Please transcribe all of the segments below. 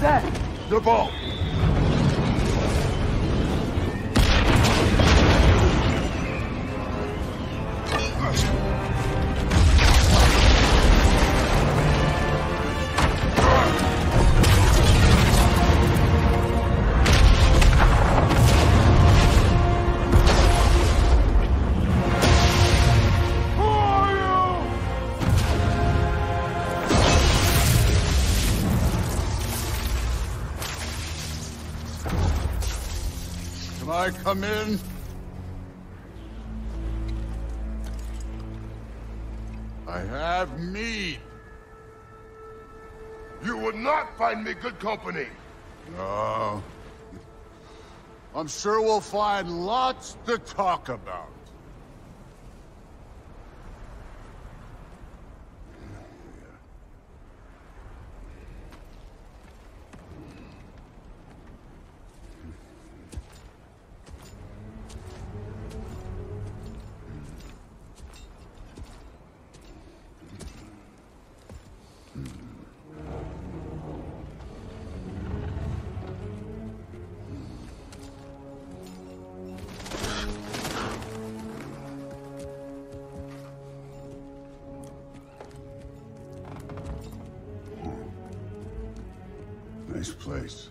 that? The ball. Can I come in? I have meat. You would not find me good company. No. I'm sure we'll find lots to talk about. Nice place.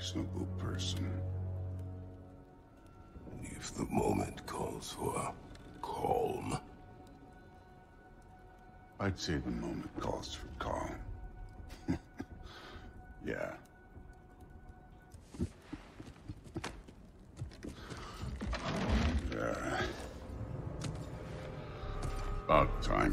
Reasonable person. If the moment calls for calm. I'd say the moment calls for calm. yeah. yeah. About time.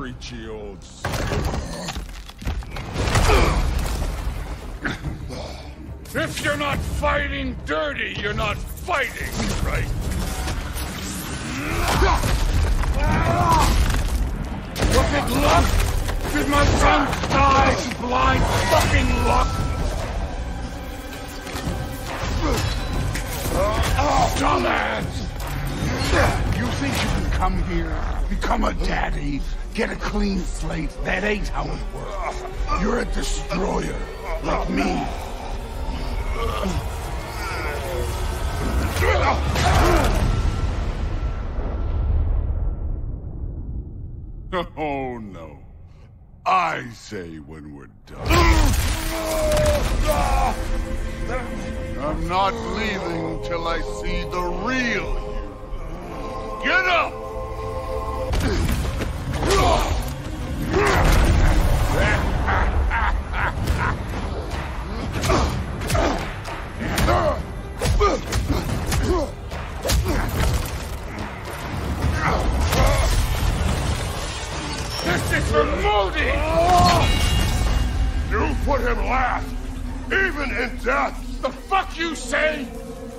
Preachy old If you're not fighting dirty, you're not fighting, right? Was it luck? Did my son die blind fucking luck? Dumbass! You think you can come here, become a daddy, get a clean slate? That ain't how it works. You're a destroyer, like me. Oh no. I say when we're done. I'm not leaving till I see the real you. Get up!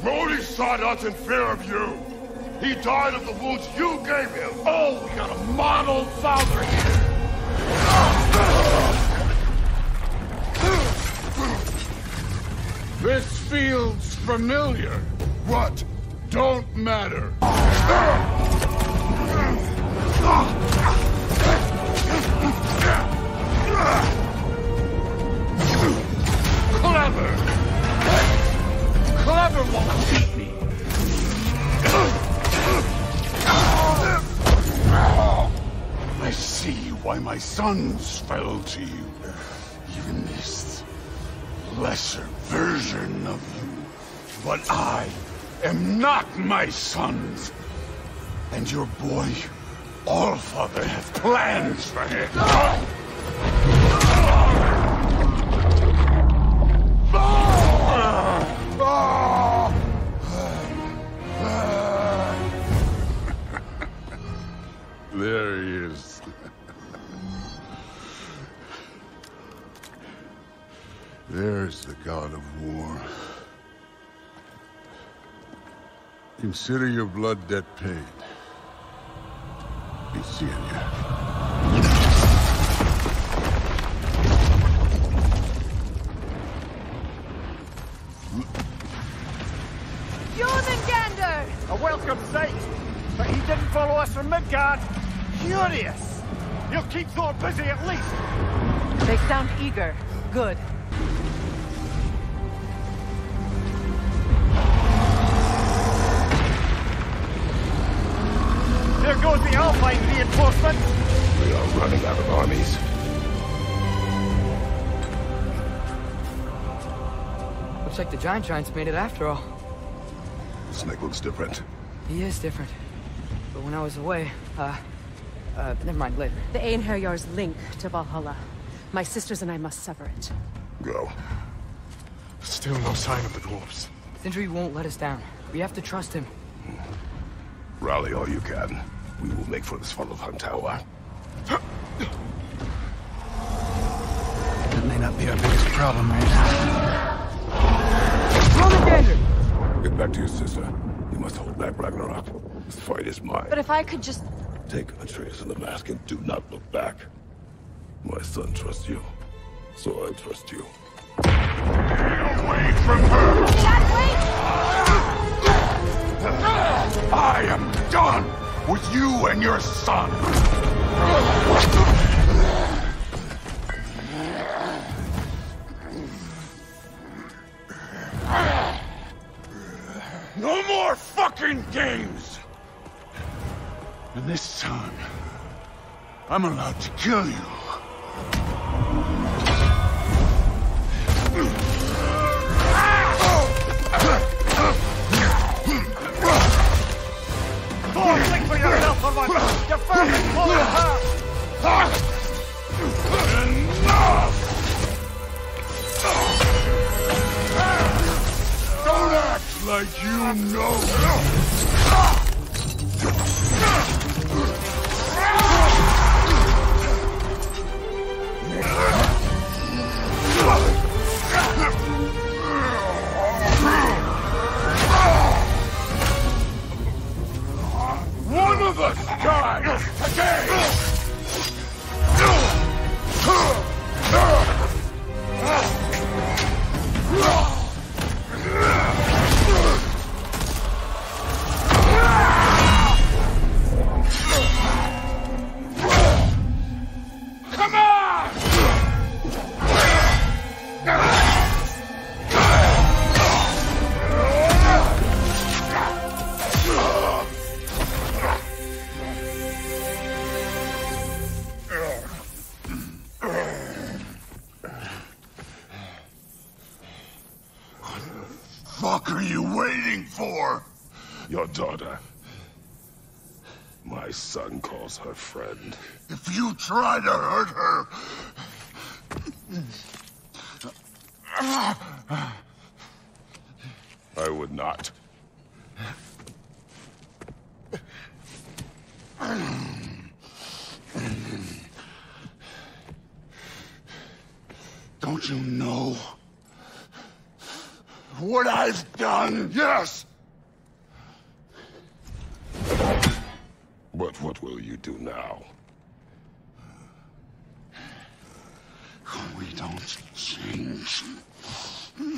Modi sought us in fear of you. He died of the wounds you gave him. Oh, we got a model father here. This feels familiar. What? Don't matter. Clever won't beat me. I see why my sons fell to you. Even this lesser version of you. But I am not my sons. And your boy, Allfather, has plans for him. There he is. There's the god of war. Consider your blood debt paid. Be seeing you. Jormungandr! A welcome sight, but he didn't follow us from Midgard. Curious. He'll keep Thor busy at least. They sound eager. Good. There goes the Alfheim reinforcement. We are running out of armies. Looks like the Giant Giants made it after all. Snake looks different. He is different. But when I was away, uh... Uh, never mind, later. The Einherjar's link to Valhalla. My sisters and I must sever it. Go. Still no sign of the dwarves. Sindri won't let us down. We have to trust him. Rally all you can. We will make for this Svartalfheim tower. That may not be our biggest problem right now. Jormungandr! Get back to your sister. You must hold back Ragnarok. This fight is mine. But if I could just... Take Atreus and the mask and do not look back. My son trusts you. So I trust you. Away from her! I am done with you and your son! No more fucking games! And this time, I'm allowed to kill you. Think for yourself. Enough! Don't act like you know. One of us dies today! Waiting for? Your daughter. My son calls her friend. If you try to hurt her... I would not. Don't you know what I've done? Yes! But what will you do now? We don't change. We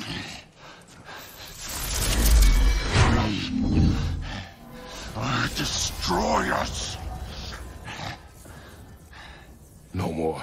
are destroyers. No more.